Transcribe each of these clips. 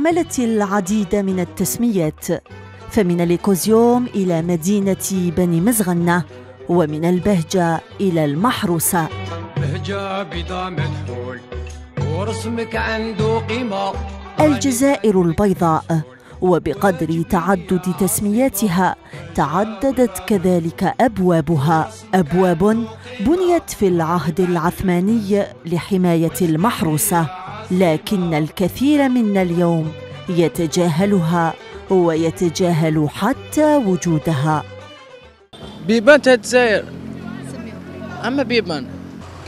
حملت العديد من التسميات فمن الإيكوزيوم إلى مدينة بني مزغنة ومن البهجة إلى المحروسة. بهجة بيضة مدحول ورسمك عنده قيمة الجزائر البيضاء وبقدر تعدد تسمياتها تعددت كذلك أبوابها. أبواب بنيت في العهد العثماني لحماية المحروسة. لكن الكثير منا اليوم يتجاهلها ويتجاهل حتى وجودها. بيبان تاع الجزائر أما بيبان.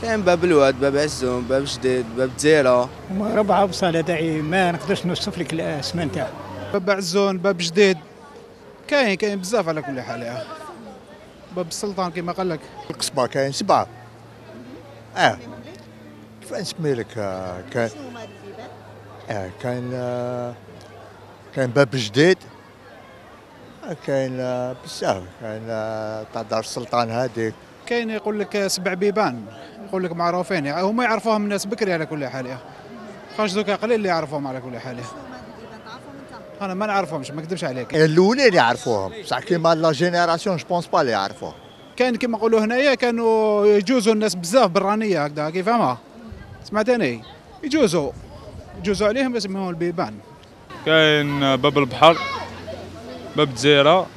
كاين باب الواد باب عزوم باب جديد باب تزيرة هما ربعة بصالة داعي ما نقدرش نوصف لك الاسمان تاعها باب عزون باب جديد. كاين كاين بزاف على كل حال يا باب السلطان كما قال لك. القصبة كاين سبعة. آه. كيف نسمي لك؟ آه، كاين. كاين آه، كاين باب جديد. آه، كاين آه، بزاف. كاين آه، تاع دار السلطان هذيك كاين يقول لك سبع بيبان يقول لك معروفين. يعني هما يعرفوهم الناس بكري على كل حال. خاش دوكا قليل اللي يعرفوهم على كل حال. أنا ما نعرفهمش ما نكذبش عليك. الأولين يعرفوهم. بصح كيما la génération je pense pas اللي يعرفوهم كان كما نقولوا هنايا كانوا يجوزوا الناس بزاف برانيه هكذا كيف فهمها؟ سمعتني؟ يجوزوا. يجوزوا عليهم يسميهم البيبان. كاين باب البحر باب جزيرة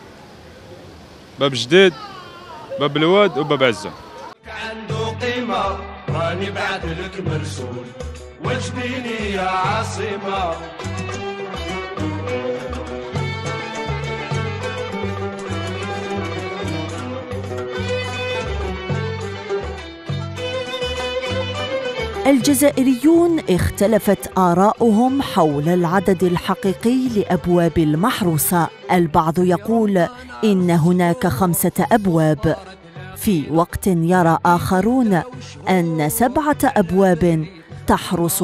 باب جديد باب الواد وباب عزة. عنده قيمة راني بعت لك مرسول. وجبيني يا عاصمة. الجزائريون اختلفت آراؤهم حول العدد الحقيقي لأبواب المحروسة. البعض يقول إن هناك خمسة أبواب. في وقت يرى آخرون أن سبعة أبواب تحرس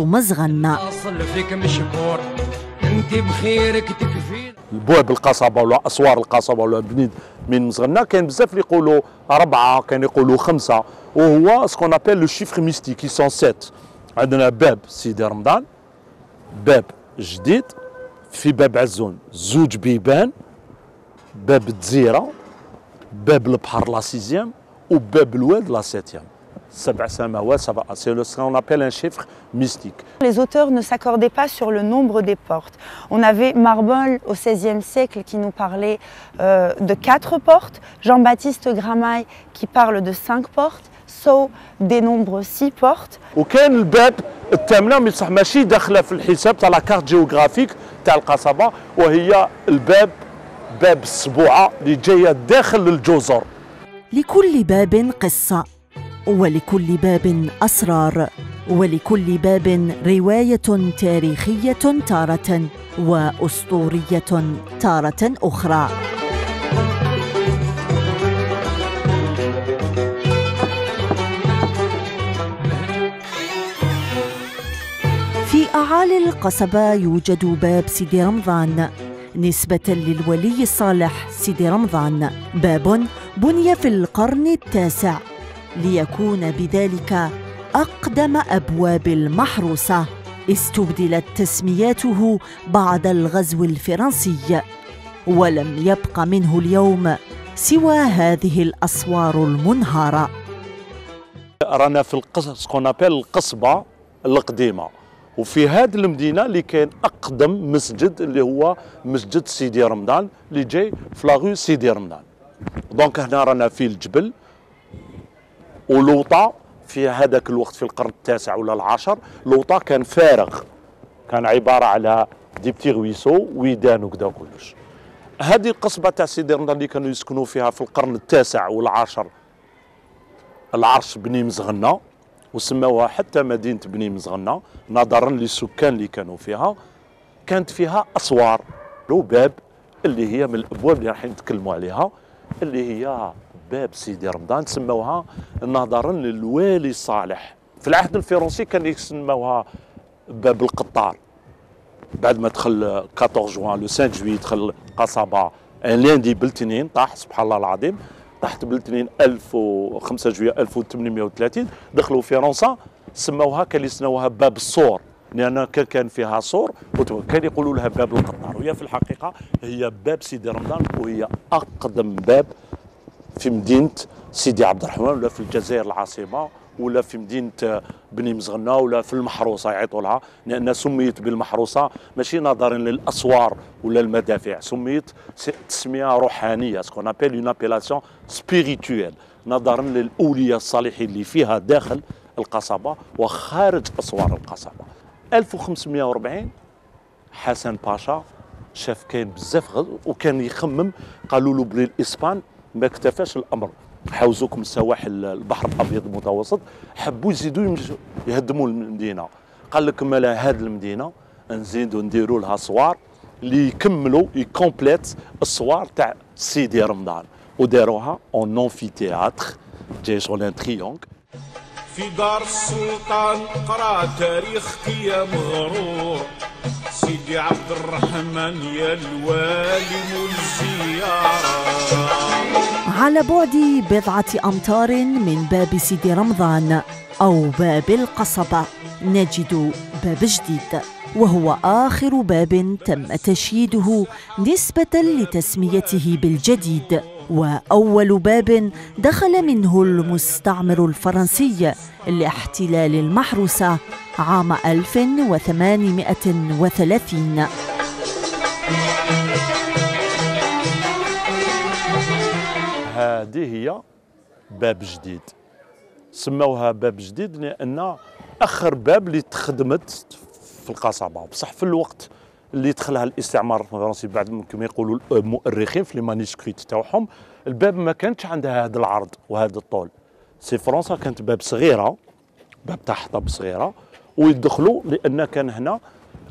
تكفين البواب القصبة ولا أسوار القصبة ولا بنيد من مزغنا كاين بزاف اللي يقولوا أربعة كاين يقولوا خمسة. وهو ce qu'on appelle le chiffre mystique sont sept عندنا باب سيدي رمضان باب جديد في باب عزون. زوج بيبان باب الجزيره باب البحر la sixième وباب الواد la septième. سبع سماوات سبع سي لو سكون ابيل ان شيفر ميستيك Les auteurs ne s'accordaient pas sur le nombre des portes. On avait Marbol au XVIe siècle qui nous parlait euh, de quatre portes, Jean-Baptiste Gramaille qui parle de cinq portes, Sceaux dénombre six portes. وكان الباب الثامنه بصح ماشي داخله في الحساب تاع لا كارت جيوغرافيك تاع القصبه وهي الباب باب السبوعه اللي جايه داخل الجزر لكل باب قصة ولكل باب أسرار ولكل باب رواية تاريخية تارة وأسطورية تارة أخرى. في أعالي القصبة يوجد باب سيدي رمضان. نسبة للولي الصالح سيدي رمضان. باب بني في القرن التاسع. ليكون بذلك أقدم أبواب المحروسة. استبدلت تسمياته بعد الغزو الفرنسي ولم يبق منه اليوم سوى هذه الأسوار المنهارة. رانا في القصر ce qu'on appelle القصبة القديمة. وفي هذه المدينة اللي كان أقدم مسجد اللي هو مسجد سيدي رمضان اللي جاي في la rue سيدي رمضان. donc هنا رانا في الجبل ولوطا في هذاك الوقت في القرن التاسع ولا العاشر لوطا كان فارغ كان عبارة على دي بتي غويسو ويدان وكذا كلش. هذه القصبة تاع سيدي رمضان اللي كانوا يسكنوا فيها في القرن التاسع والعاشر العرش بني مزغنة وسموها حتى مدينة بني مزغنة نظرا للسكان اللي كانوا فيها كانت فيها أسوار وباب اللي هي من الأبواب اللي راح نتكلموا عليها اللي هي باب سيدي رمضان سموها نظرا للوالي الصالح في العهد الفرنسي كان يسموها باب القطار. بعد ما دخل 14 جوان لو 5 جوي دخل قصبة ان لاندي بالاثنين طاح سبحان الله العظيم طاحت بالاثنين 1005 جوية 1830 دخلوا فرنسا سموها كان يسموها باب الصور. لأن كان كان فيها سور وكان يقولوا لها باب القطار. وهي في الحقيقة هي باب سيدي رمضان وهي أقدم باب في مدينة سيدي عبد الرحمن ولا في الجزائر العاصمة ولا في مدينة بني مزغنة ولا في المحروسة يعيطوا لها لأن سميت بالمحروسة ماشي نظرا للأسوار ولا المدافع سميت تسمية روحانية ce qu'on appelle une appellation spirituelle نظرا للأولياء الصالحين اللي فيها داخل القصبة وخارج أسوار القصبة. 1540 حسن باشا شاف كاين بزاف وكان يخمم قالوا له بلي الإسبان ما اكتفاش الأمر. حوزوكم السواحل البحر الأبيض المتوسط. حبوا يزيدوا يهدموا المدينة. قال لك مالا هاد المدينة نزيدوا نديروا لها صوار اللي يكملوا ي complète الصوار تاع سيدي رمضان. وداروها en amphithéâtre جاي شغل un triangle في دار السلطان قرأ تاريخك يا مغرور سيدي عبد الرحمن يا الوالي والزيارة. على بعد بضعة أمتار من باب سيدي رمضان أو باب القصبة نجد باب جديد وهو آخر باب تم تشييده نسبة لتسميته بالجديد. وأول باب دخل منه المستعمر الفرنسي لاحتلال المحروسة عام 1830 هذه هي باب جديد. سموها باب جديد لأن أخر باب اللي تخدمت في القصبة. بصح في الوقت اللي دخلها الاستعمار الفرنسي بعد كما يقولوا المؤرخين في ال manuscrits تاعهم. الباب ما كانتش عندها هذا العرض وهذا الطول. c'est فرنسا كانت باب صغيرة باب تاع حطب صغيرة ويدخلوا لأن كان هنا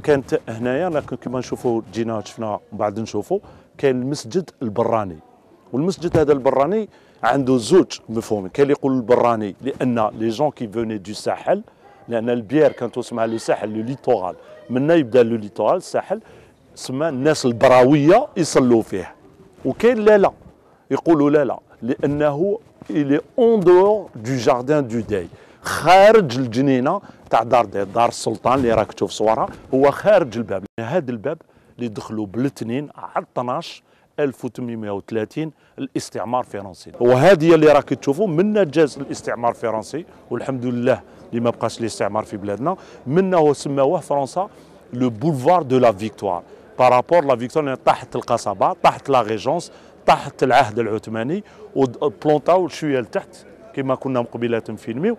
كانت هنايا كما نشوفوا جينا شفنا بعد نشوفوا كان المسجد البراني. والمسجد هذا البراني عنده زوج مفهوم. كان اللي يقول البراني لأن les gens qui venaient du Sahel لأن البيار كانت تسمى le Sahel le littoral. منا يبدأ le littoral الساحل سما الناس البراوية يصلوا فيه. وكاين لا لا. يقولوا لا لا لأنه il est en dehors du jardin du dey خارج الجنينة تاع دار دي دار السلطان اللي راك تشوف صورها هو خارج الباب. هذا الباب اللي دخلوا بالاثنين على 12 1830 الاستعمار الفرنسي وهذه اللي راك تشوفوا منا جاز الاستعمار الفرنسي والحمد لله اللي ما بقاش الاستعمار في بلادنا منا سماوه فرنسا le boulevard de la Victoire par rapport la victoire تحت القصبة تحت la Régence تحت العهد العثماني وبلونطاو شوية لتحت كما كنا مقبلات نفيلميو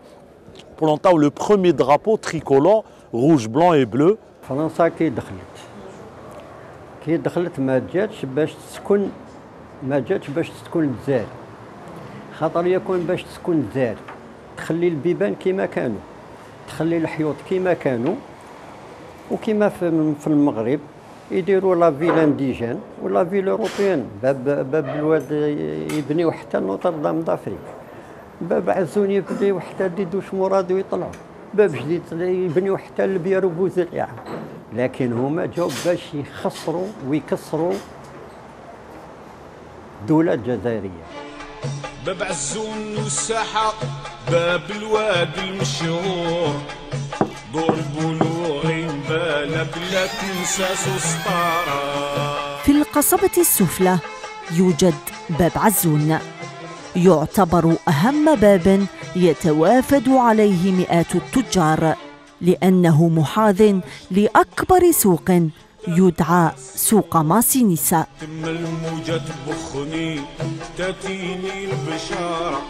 بلونطاو le premier drapeau tricolore rouge blanc et bleu فرنسا كي دخلت؟ كي دخلت ما جاتش باش تسكن ما جاتش باش تسكن الجزائر. خاطر يكون باش تسكن الجزائر. تخلي البيبان كيما كانوا تخلي الحيوط كيما كانوا وكيما في, المغرب يديروا la ville indigène و la ville européenne. باب باب الواد يبنيو حتى Notre-Dame d'Afrique. باب عزون يبنيو حتى ديدوش مراد ويطلعوا. باب جديد يبنيو حتى البيار وبوزريعه لكن هما جاو باش يخسروا ويكسروا الدولة الجزائرية باب عزون والساحة باب الواد المشهور. دور البلوغ بالك لا تنسى سطارة في القصبة السفلى يوجد باب عزون. يعتبر أهم باب يتوافد عليه مئات التجار لأنه محاذ لأكبر سوق يدعى سوق ماسينيسا تم الموجة تبخني تأتيني البشارة.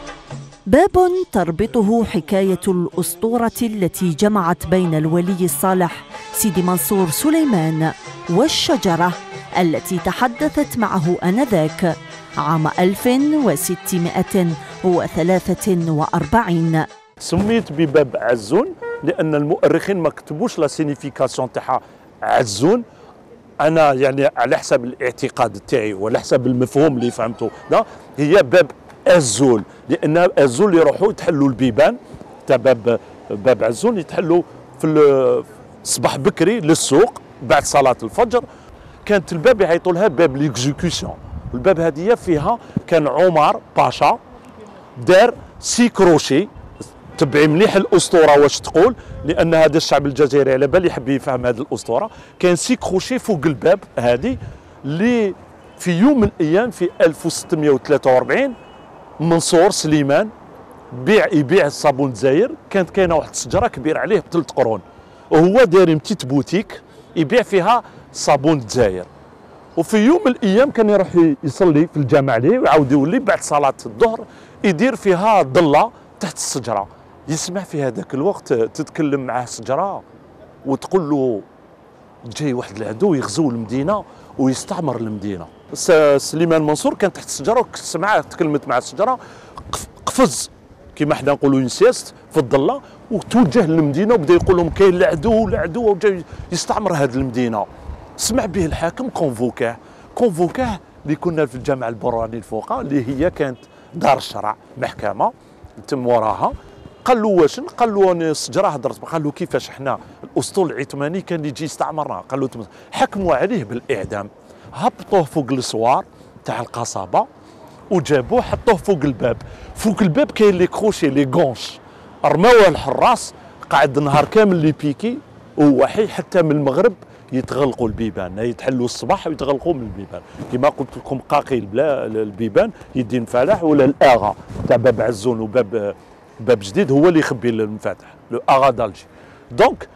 باب تربطه حكاية الأسطورة التي جمعت بين الولي الصالح سيدي منصور سليمان والشجرة التي تحدثت معه آنذاك عام 1643 سميت بباب عزون لأن المؤرخين ما كتبوش la signification تاعها عزون. أنا يعني على حسب الاعتقاد تاعي وعلى حسب المفهوم اللي فهمته. لا هي باب ازول لأن ازول يروحوا يتحلوا البيبان تاع باب باب عزون يتحلوا في الصباح بكري للسوق بعد صلاة الفجر. كانت الباب يعيطوا لها باب l'exécution الباب هذه فيها كان عمر باشا دار ces crochets تبعي مليح الأسطورة. واش تقول؟ لأن هذا الشعب الجزائري على بالي يحب يفهم هذه الأسطورة. كان ces crochets فوق الباب هذه اللي في يوم من الأيام في 1643 منصور سليمان بيع يبيع الصابون الجزائر. كانت كاينة واحد الشجرة كبيرة عليه بثلاث قرون. وهو داير petite boutique يبيع فيها صابون الجزائر. وفي يوم من الأيام كان يروح يصلي في الجامع ليه ويعاود يولي بعد صلاة الظهر يدير فيها ضله تحت الشجرة. يسمع في هذاك الوقت تتكلم معاه الشجره وتقول له جاي واحد العدو يغزو المدينة ويستعمر المدينة. سليمان منصور كان تحت الشجره سمع تكلمت مع الشجره قفز. كما حنا نقولوا انسيست في الضله وتوجه للمدينة وبدا يقول لهم كاين العدو العدو وجاي يستعمر هذه المدينة. سمع به الحاكم كونفوكاه كونفوكاه اللي كنا في الجامعة البراني الفوقا اللي هي كانت دار الشرع محكمة تم وراها. قال له واش؟ قال له أنا الشجره هضرت قال له كيفاش حنا الأسطول العثماني كان يجي يستعمرنا؟ قال له حكموا عليه بالإعدام. هبطوه فوق السوار تاع القصبه وجابوه حطوه فوق الباب. فوق الباب كاين les crochets les ganches. رماوه الحراس قعد نهار كامل يبكي ووحي حتى من المغرب يتغلقوا البيبان. يتحلوا الصباح ويتغلقوا من البيبان. كما قلت لكم قاقيل بلا البيبان يدين فلاح ولا الآغا تاع باب عزون وباب باب جديد هو اللي يخبي المفاتح l'agha d'Alger donc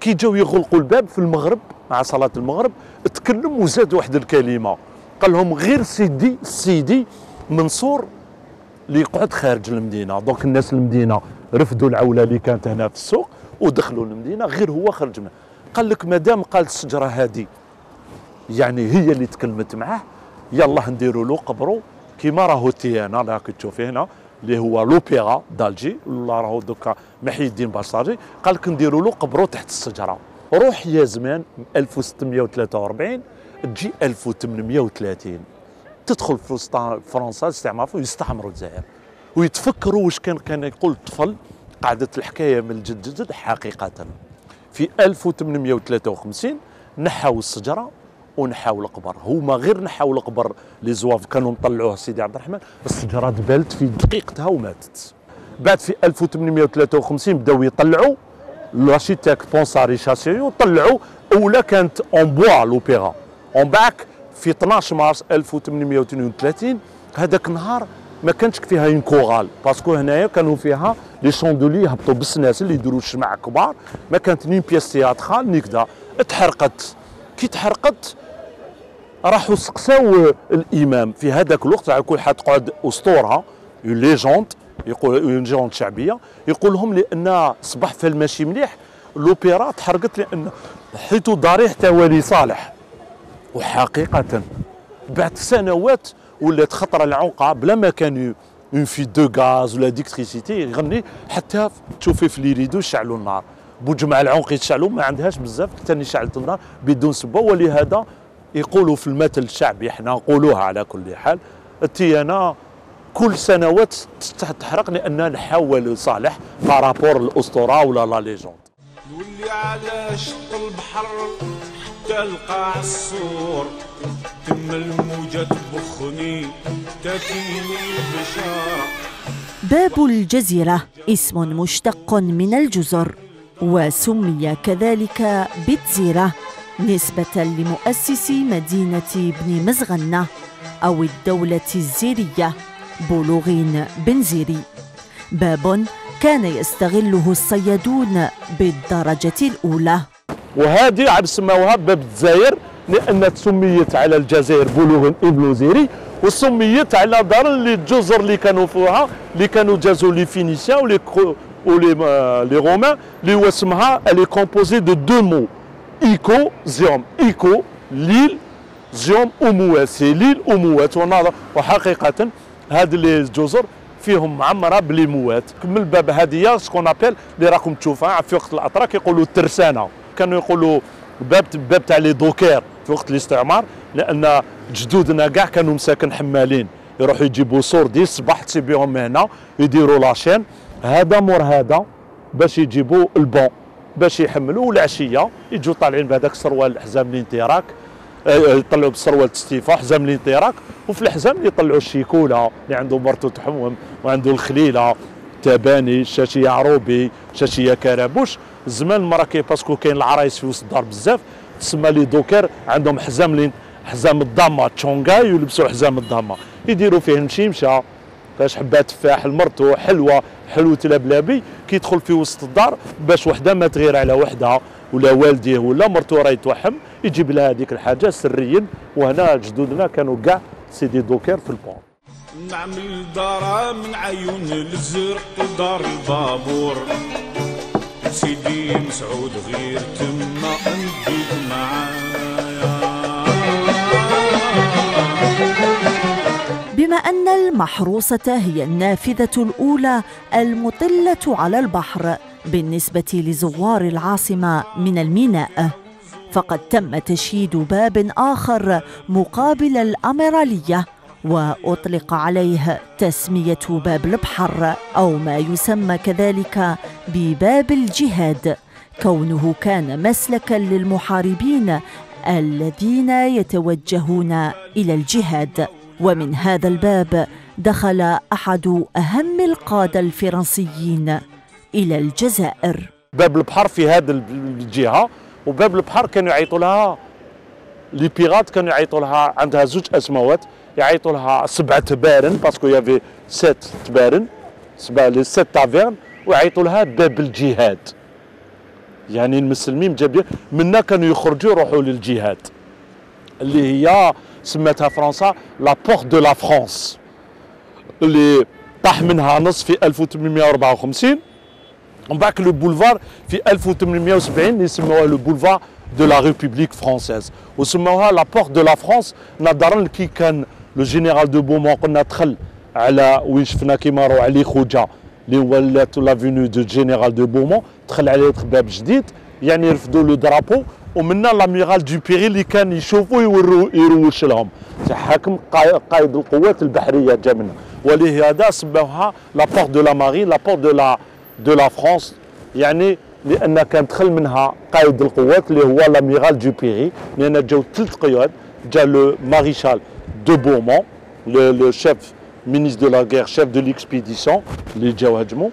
كي جاو يغلقوا الباب في المغرب مع صلاة المغرب تكلم وزاد واحد الكلمة. قال لهم غير سيدي سيدي منصور اللي يقعد خارج المدينة. donc الناس المدينة رفدوا العولة اللي كانت هنا في السوق ودخلوا المدينة غير هو خرج منها. قال لك مادام قال الشجرة هذه يعني هي اللي تكلمت معاه. يلا نديروا له قبرو. كيما راهو تيانا راك تشوفي هنا. اللي هو l'opéra d'Alger ولا راهو دوكا محي الدين باشاجي قال لك نديروا له قبرو تحت الشجرة. روح يا زمان 1643 تجي 1830 تدخل في فرنسا الاستعمار ويستعمروا الجزائر. ويتفكروا واش كان كان يقول الطفل قاعدة الحكاية من الجد جد حقيقة. في 1853 نحاو الشجرة ونحاو القبر هما غير نحاو القبر لي زواف كانوا نطلعوه سيدي عبد الرحمن. الشجرة دبلت في دقيقتها وماتت. بعد في 1853 بداو يطلعوا. لاشيتيك بونساري شاسيو طلعوا. اولى كانت اون بوا لوبيرا اون باك في 12 مارس 1832 هذاك النهار ما كانش فيها اون كورال باسكو هنايا كانوا فيها لي شوندولي يهبطوا بالسناسل اللي يديروا الشمع كبار. ما كانت نين بياس تياترال نيكدا تحرقت. كي تحرقت راحوا سقساو الإمام. في هذاك الوقت على كل حال تقعد أسطورة. légende يقول légende شعبية. يقول لهم لأن صباح فال ماشي مليح. لوبيرا تحرقت لأن حيث ضريح ولي صالح. وحقيقة بعد سنوات ولات خطره العنقه بلا ما كان une fuite de gaz ولا d'électricité يغني حتى تشوفي في les rideaux يشعلوا النار. بوجمع العنق يتشعلوا ما عندهاش بزاف. ثاني شعلت النار بدون سبه ولهذا يقولوا في المثل الشعبي إحنا نقولوها على كل حال. التيانة كل سنوات تحرق لأن نحاول صالح بارابور الاسطوره ولا لا ليجوند واللي على شط البحر حتى القاع الصور تم الموجة تبخني تأتيني البشارة. باب الجزيرة اسم مشتق من الجزر وسمي كذلك بتزيرة نسبة لمؤسس مدينة بن مزغنة أو الدولة الزيرية بولوغين بن زيري. باب كان يستغله الصيادون بالدرجة الأولى. وهذه عاد سماوها باب الجزائر لأن سميت على الجزائر بلوغ ابن زيري وسميت على دار اللي الجزر اللي كانوا فيها اللي كانوا جازوا لي فينيسيان ولي ولي les Romains اللي هو اسمها elle est composée de deux mots إيكو زيوم إيكو l'île زيوم aux mouettes c'est l'île aux mouettes وحقيقة هاد les جزر فيهم معمرة ب les mouettes. من الباب هذه ce qu'on appelle. اللي راكم تشوفها في وقت الاتراك يقولوا الترسانه كانوا يقولوا باب باب تاع les dockers في وقت الاستعمار لأن جدودنا كاع كانوا مساكن حمالين. يروحوا يجيبوا سوردي الصباح تسيبيهم هنا يديروا لاشين. هذا مور هذا باش يجيبوا البون. باش يحملوا والعشيه يجوا طالعين بهذاك السروال الحزام الانتراك آه، آه، يطلعوا بالسروال تستيفا حزام الانتراك وفي الحزام يطلعوا الشيكولة اللي عنده مرته تحمم وعنده الخليلة تباني شاشية عروبي شاشية كرابوش زمان المراكي باسكو كاين العرايس في وسط الدار بزاف تسمى لي دوكر عندهم حزام حزام الضامه تشونغاي ويلبسوا حزام الضامه يديروا فيه مشيمشه فاش حبات تفاح المرتو حلوة حلوة لبلابي كيدخل في وسط الدار باش وحدة ما تغير على وحدة ولا والديه ولا مرتو راه يتوحم يجيب لها هذيك الحاجة سريا وهنا جدودنا كانوا كاع سيدي دوكر في البون. نعمل دارة من عيون الزرق دار البابور. سيدي مسعود غير تما أن المحروسة هي النافذة الأولى المطلة على البحر بالنسبة لزوار العاصمة من الميناء. فقد تم تشييد باب آخر مقابل الأميرالية وأطلق عليه تسمية باب البحر أو ما يسمى كذلك بباب الجهاد. كونه كان مسلكا للمحاربين الذين يتوجهون إلى الجهاد. ومن هذا الباب دخل أحد أهم القادة الفرنسيين إلى الجزائر. باب البحر في هذه الجهة وباب البحر كانوا يعيطوا لها. les pirates كانوا يعيطوا لها. عندها زوج أسماوات يعيطوا لها. سبعة تبارن parce qu'il y avait sept تبارن سبعة les sept tavernes ويعيطوا لها باب الجهاد. يعني المسلمين جابين منا كانوا يخرجوا يروحوا للجهاد. اللي هي سمتها فرنسا la porte de la France اللي طاح منها نص في 1854 ومن بعد le boulevard في 1870 اللي سموها le boulevard de la République française وسموها la porte de la France نظرا كي كان le général de Bourmont قلنا دخل على وين شفنا كيما روح علي خوجه اللي ولات l'avenue du général de Bourmont دخل عليه باب جديد يعني رفدوا le drapeau ومنا l'amiral Duperré اللي كان يشوفوا يروش لهم. حاكم قائد القوات البحرية جا منها ولهذا سموها la porte de la marine la porte de la de la France يعني لأن كان دخل منها قائد القوات اللي هو l'amiral Duperré لأن جاو ثلاث قياد جا le maréchal de Bourmont le chef ministre de la guerre, chef de l'expédition, اللي جاو هجموا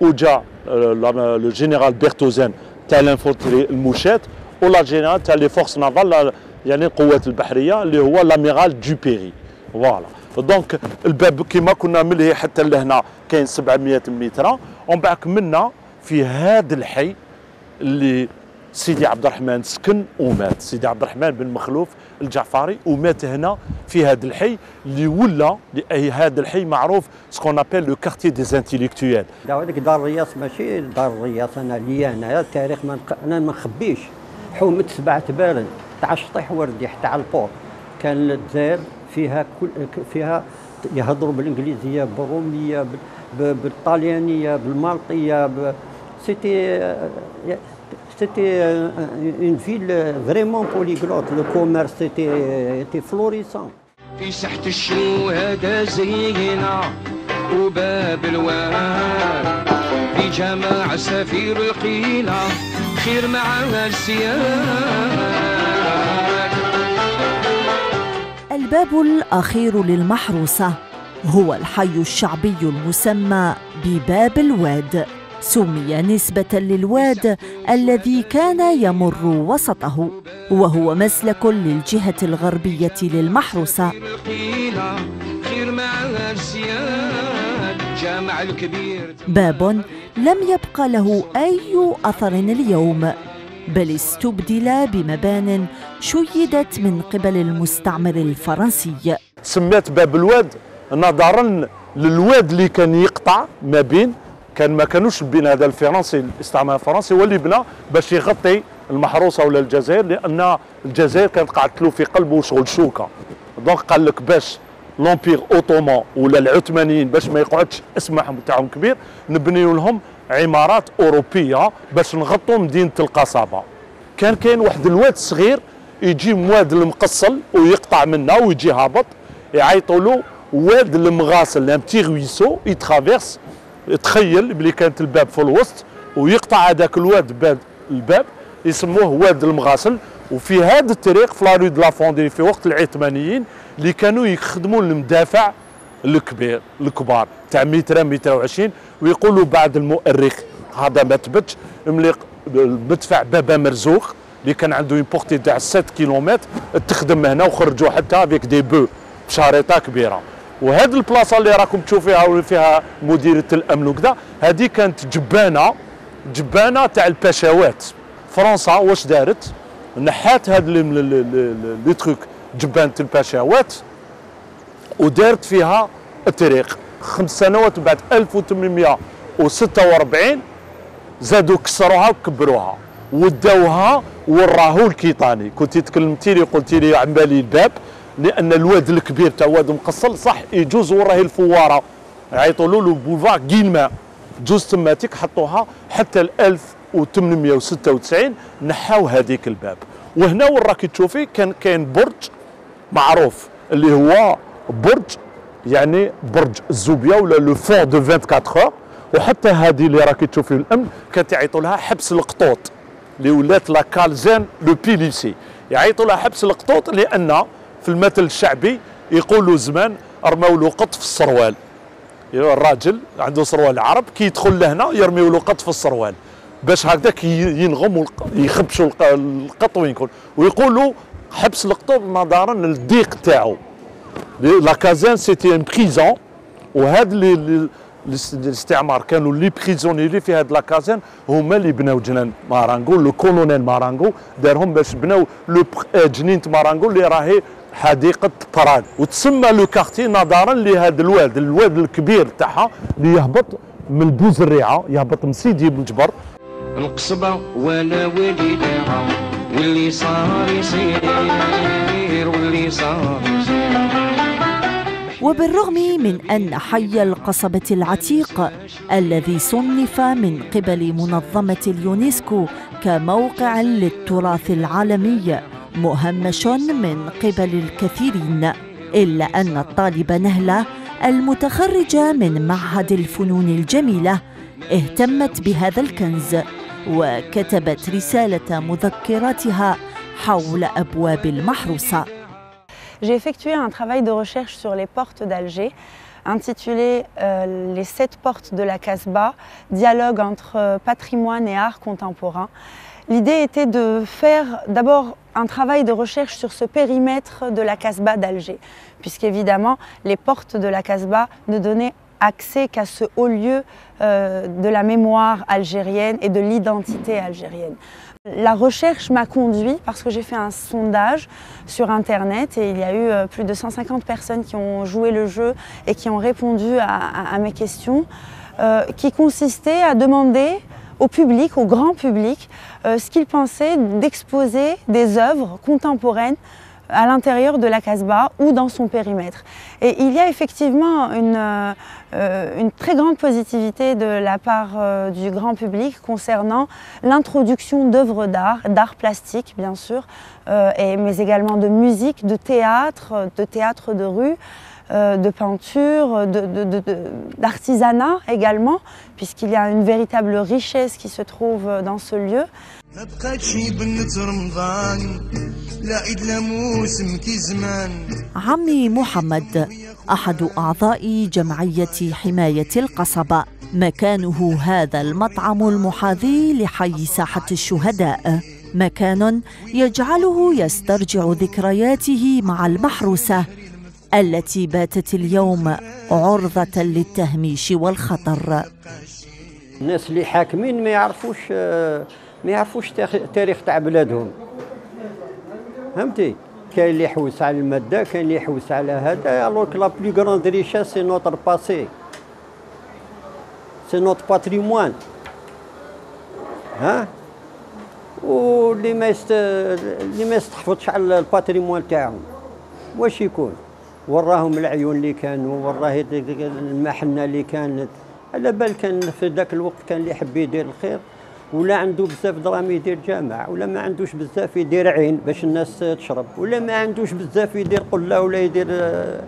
وجا le général Berthezène تاع l'infanterie المشاة. ولا général تاع les forces navales يعني القوات البحريه اللي هو l'amiral Duperré voilà donc الباب كما كنا ملهي حتى لهنا كاين 700 متر ومن بعد منا في هذا الحي اللي سيدي عبد الرحمن سكن ومات سيدي عبد الرحمن بن مخلوف الجعفري ومات هنا في هذا الحي اللي ولا هذا الحي معروف ce qu'on appelle le quartier des intellectuels هذيك دار الرياض ماشي دار الرياض أنا ليا أنا التاريخ ما أنا ما نخبيش حومه سبعة تبارن تاع شطيح وردي على ال port كان الجزائر فيها كل فيها يهضروا بالإنجليزية بالرومية بالطاليانية بالمالطية c'était c'était une ville vraiment polyglotte. Le commerce était, était florissant. في ساحة الشنو هذا زينا وباب الواد في جماعة سفير القيلة خير مع السياد الباب الأخير للمحروسة هو الحي الشعبي المسمى بباب الواد. سمي نسبة للواد الذي كان يمر وسطه وهو مسلك للجهة الغربية للمحروسة. باب لم يبق له أي أثر اليوم بل استبدل بمبان شيدت من قبل المستعمر الفرنسي. سميت باب الواد نظرا للواد اللي كان يقطع ما بين كان ما كانوش البناء هذا الفرنسي الاستعمار الفرنسي هو اللي بنى باش يغطي المحروسة ولا الجزائر لأن الجزائر كانت قاعدة له في قلبه شغل شوكة. donc قال لك باش l'empire ottoman ولا العثمانيين باش ما يقعدش اسمهم تاعهم كبير نبنيو لهم عمارات أوروبية باش نغطوا مدينة القصبه كان كاين واحد الواد صغير يجي مواد المغاسل ويقطع منه ويجي هابط يعيطوا له واد المغاصل un petit ruisseau il traverse تخيل بلي كانت الباب في الوسط ويقطع هذاك الواد باب الباب يسموه واد المغاسل. وفي هذا الطريق في la rue de la fonderie في وقت العثمانيين اللي كانوا يخدموا المدافع الكبير الكبار تاع متر متر وعشرين ويقولوا بعد المؤرخ هذا ما تبتش. ملي المدفع بابا مرزوق اللي كان عنده une portée تاع 7 كيلومتر تخدم هنا وخرجوا حتى avec des bœufs بشاريطه كبيرة. وهذه البلاصة اللي راكم تشوفوها فيها مديرية الأمن وكذا هذه كانت جبانة جبانة تاع الباشوات. فرنسا واش دارت؟ نحات هاد les trucs. جبانه الباشوات ودارت فيها الطريق. خمس سنوات بعد 1846 زادوا كسروها وكبروها. وداوها وراهو الكيطاني. كنت تكلمتي لي قلتي لي عمالي الباب لأن الواد الكبير تاع واد مقصل صح يجوز وراه الفوارة. يعيطوا له بوفار كيلما جوز تماتيك حطوها حتى ل 1896 نحاو هذيك الباب. وهنا وين راكي تشوفي كان كاين برج معروف اللي هو برج يعني برج الزوبية ولا le fort de 24 heures وحتى هذه اللي راكي تشوفي الأمن كانت يعيطوا لها حبس القطوط اللي ولات لا كالزين لو بيليسي يعيطوا لها حبس القطوط لأن في المثل الشعبي يقولوا زمان رموا له قط في السروال الراجل عنده سروال عرب كي يدخل لهنا يرميوا له قط في السروال باش هكذاك ينغم يخبشوا القط وين يكون ويقولوا حبس القطوط نظرا للضيق تاعو. la caserne c'était une prison وهذا اللي الاستعمار كانوا les prisonniers اللي في هاد la caserne هما اللي بناو جنان مارانغو le colonel Marengo دارهم باش بناو لو جنينة مارانغو اللي راهي حديقة براغ وتسمى le quartier نظرا لهذا الواد الواد الكبير تاعها اللي يهبط من بوزريعة يهبط من سيدي بن جبر. القصبة ولا وليدها واللي صار يصير واللي صار وبالرغم من أن حي القصبة العتيق الذي صنف من قبل منظمة اليونسكو كموقع للتراث العالمي مهمش من قبل الكثيرين إلا أن الطالبة نهلة المتخرجة من معهد الفنون الجميلة اهتمت بهذا الكنز. وكتبت رسالة مذكراتها حول أبواب المحروسة J'ai effectué un travail de recherche sur les portes d'Alger intitulé euh, Les sept portes de la Casbah, dialogue entre euh, patrimoine et art contemporain. L'idée était de faire d'abord un travail de recherche sur ce périmètre de la Casbah d'Alger, puisqu'évidemment les portes de la Casbah ne donnaient accès qu'à ce haut lieu euh, de la mémoire algérienne et de l'identité algérienne. La recherche m'a conduit parce que j'ai fait un sondage sur Internet et il y a eu euh, plus de 150 personnes qui ont joué le jeu et qui ont répondu à, mes questions, euh, qui consistait à demander au public, au grand public, ce qu'il pensait d'exposer des œuvres contemporaines à l'intérieur de la Casbah ou dans son périmètre. Et il y a effectivement une, euh, très grande positivité de la part euh, du grand public concernant l'introduction d'œuvres d'art, d'art plastique bien sûr, euh, mais également de musique, de théâtre, de théâtre de rue. de peinture, d'artisanat également, puisqu'il y a une véritable richesse qui se trouve dans ce lieu. عمي محمد أحد أعضاء جمعية حماية القصبه مكانه هذا المطعم المحاذي لحي ساحة الشهداء. مكان يجعله يسترجع ذكرياته مع المحروسة التي باتت اليوم عرضة للتهميش والخطر. الناس اللي حاكمين ما يعرفوش ما يعرفوش تاريخ تاع بلادهم. فهمتي؟ كاين اللي يحوس على المادة كاين اللي يحوس على هذا l'or la plus grande richesse c'est notre passé c'est notre patrimoine ها واللي ما يست... اللي ما يستحفظش على ال patrimoine تاعهم. واش يكون؟ وراهم العيون اللي كانوا وراه المحنة اللي كانت. على بال كان في ذاك الوقت كان اللي يحب يدير الخير. ولا عنده بزاف دراهم يدير جامع ولا ما عندوش بزاف يدير عين باش الناس تشرب ولا ما عندوش بزاف يدير قلة ولا يدير آه،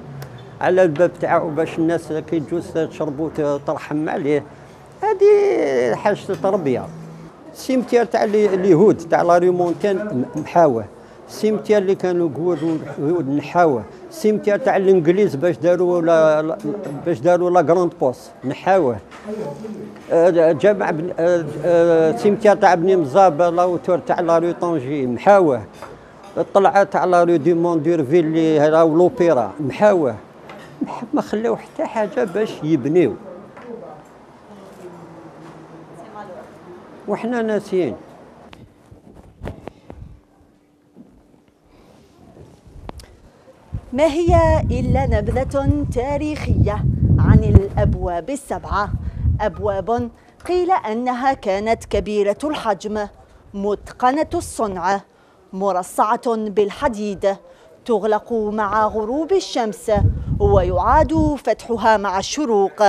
على الباب تاعو باش الناس كي تجوز تشرب وترحم عليه. هذه حاجة تربية. ال cimetière تاع اليهود تاع لا ريمونتين محاوه. ال cimetière اللي كانوا قواد نحاوه ال cimetière تاع الانجليز باش داروا la la- باش داروا la grande poste نحاوه جامع ال cimetière تاع بني مزاب la hauteur تاع la rue Tanger محاوه الطلعه تاع la rue Dumont d'Urville اللي راهو لوبيرا محاوه مح- ما خلاو حتى حاجة باش يبنيو وحنا ناسيين ما هي إلا نبذة تاريخية عن الأبواب السبعة؟ أبواب قيل أنها كانت كبيرة الحجم متقنة الصنع مرصعة بالحديد تغلق مع غروب الشمس ويعاد فتحها مع الشروق.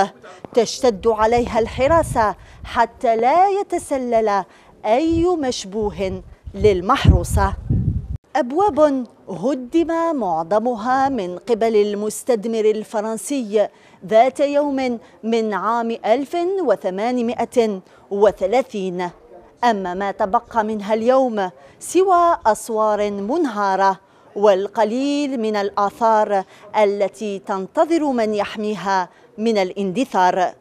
تشتد عليها الحراسة حتى لا يتسلل أي مشبوه للمحروسة أبواب هدم معظمها من قبل المستدمر الفرنسي ذات يوم من عام 1830 أما ما تبقى منها اليوم سوى أسوار منهارة والقليل من الآثار التي تنتظر من يحميها من الاندثار.